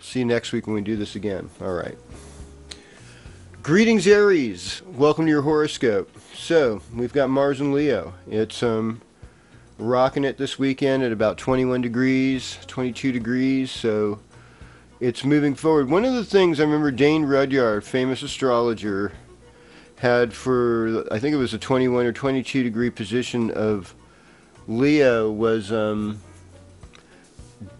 See you next week when we do this again. All right. Greetings, Aries. Welcome to your horoscope. So, we've got Mars and Leo. It's um, rocking it this weekend at about 21 degrees, 22 degrees. So, it's moving forward. One of the things I remember Dane Rudhyar, famous astrologer, had for, I think it was a 21 or 22 degree position of Leo was um,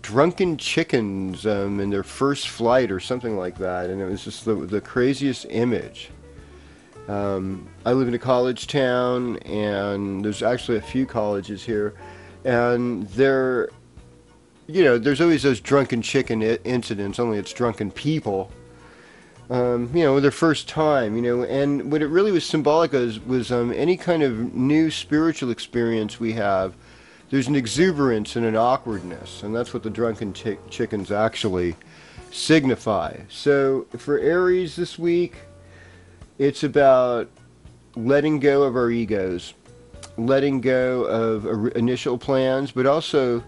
drunken chickens um, in their first flight or something like that. And it was just the, the craziest image. Um, I live in a college town, and there's actually a few colleges here, and they're you know, there's always those drunken chicken incidents, only it's drunken people. Um, you know, their first time, you know, and what it really was symbolic of was um, any kind of new spiritual experience we have. There's an exuberance and an awkwardness, and that's what the drunken chi- chickens actually signify. So for Aries this week, it's about letting go of our egos, letting go of initial plans, but also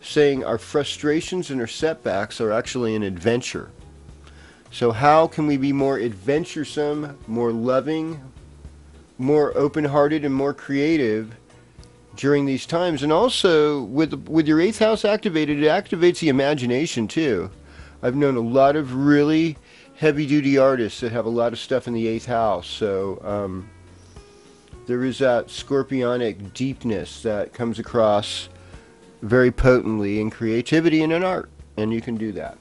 saying our frustrations and our setbacks are actually an adventure. So, how can we be more adventuresome, more loving, more open hearted, and more creative during these times? And also, with, with your eighth house activated, it activates the imagination too. I've known a lot of really heavy duty artists that have a lot of stuff in the eighth house. So, um, there is that scorpionic deepness that comes across very potently in creativity and in art, and you can do that.